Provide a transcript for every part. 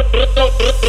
Brrrr, brrrr, brrrr, brrrr.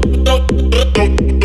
Tô, tô, tô, tô.